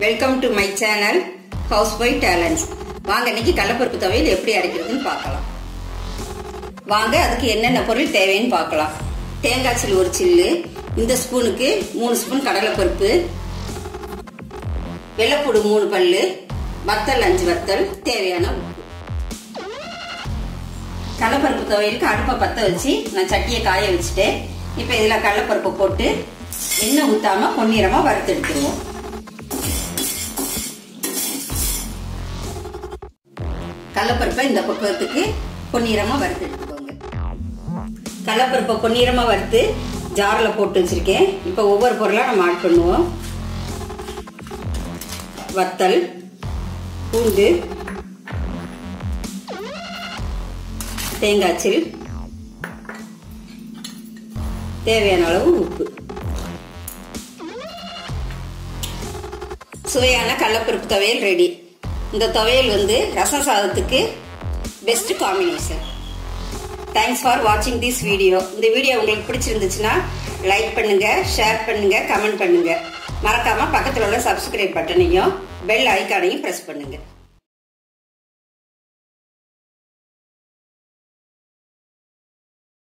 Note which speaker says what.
Speaker 1: Welcome to my channel housewife talents வாங்க இன்னைக்கு கடலப்பருப்பு துவையல் எப்படி அரைக்கிறதுன்னு பார்க்கலாம். வாங்க அதுக்கு என்னென்ன பொருள் தேவைன்னு பார்க்கலாம். தேங்காய் சில்லு ஒரு சில்லு இந்த ஸ்பூனுக்கு மூணு ஸ்பூன் கடலைப்பருப்பு வெள்ளைப்பூடு மூணு பல்லு வத்தல் அஞ்சு வத்தல் தேவையான உப்பு. கடலைப்பருப்பு துவையலுக்கு அடுப்பை பற்ற வச்சு நான் சட்டியை காய வச்சுட்டேன். இப்போ இதில் கடலைப்பருப்பை போட்டு எண்ணெய் ஊற்றாம பொன்னிறமாக வறுத்து எடுத்துருவோம். கடலப்பருப்பை இந்த பக்கத்துக்கு பொன்னிறமாக வறுத்து எடுத்துக்கோங்க. கடலப்பருப்பை பொன்னிறமாக வறுத்து ஜாரில் போட்டு வச்சுருக்கேன். இப்போ ஒவ்வொரு பொருளாக நம்ம ஆட் பண்ணுவோம். வத்தல் பூண்டு தேங்காய்ச்சில் தேவையான அளவு உப்பு. சுவையான கடலப்பருப்பு துவையல் ரெடி இந்த துவையல் வந்து ரசம் சாதத்துக்கு பெஸ்ட் காம்பினேஷன் தேங்க்ஸ் ஃபார் வாட்சிங் திஸ் வீடியோ இந்த வீடியோ உங்களுக்கு பிடிச்சிருந்துச்சுன்னா லைக் பண்ணுங்க ஷேர் பண்ணுங்க கமெண்ட் பண்ணுங்க. மறக்காம பக்கத்தில் உள்ள சப்ஸ்கிரைப் பட்டனையும் பெல் ஐக்கானையும் ப்ரெஸ் பண்ணுங்கள்